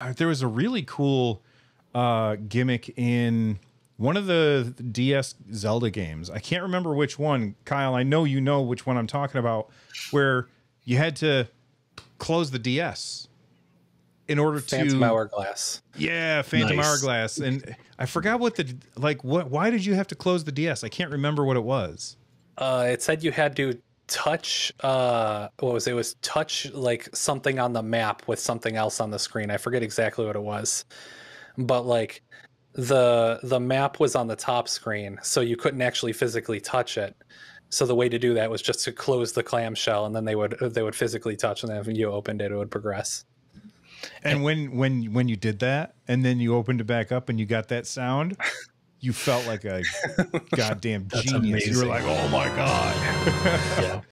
uh, there was a really cool uh, gimmick in one of the DS Zelda games. I can't remember which one. Kyle, I know you know which one I'm talking about, where you had to close the DS in order to Phantom to Hourglass. Yeah, Phantom Nice. Hourglass. And I forgot what the like what why did you have to close the DS? I can't remember what it was. Uh, it said you had to touch. Uh, what was it? It was touch like something on the map with something else on the screen. I forget exactly what it was, but like the the map was on the top screen, so you couldn't actually physically touch it. So the way to do that was just to close the clamshell, and then they would they would physically touch, and then if you opened it, it would progress. And when when when you did that and then you opened it back up and you got that sound, you felt like a goddamn genius. You were like, "Oh my god." Yeah.